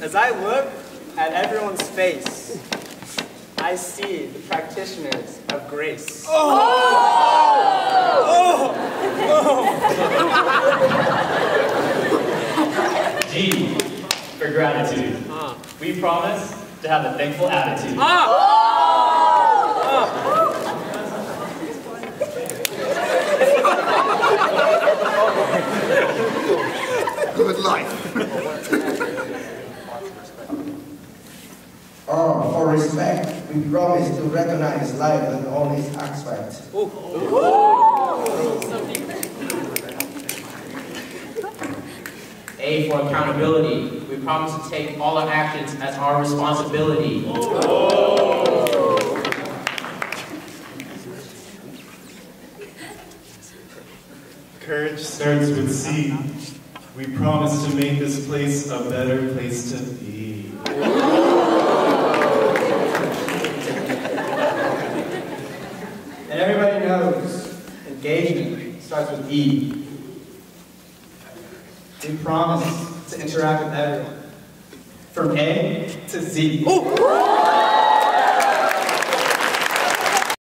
As I look at everyone's face, I see the practitioners of grace. Oh! Oh! oh! oh! G for gratitude. Uh. We promise to have a thankful attitude. Uh. Good life. Oh, for respect, we promise to recognize life in all its aspects. A for accountability. We promise to take all our actions as our responsibility. Courage starts with C. We promise to make this place a better place to be. And everybody knows engagement starts with E. We promise to interact with everyone, from A to Z.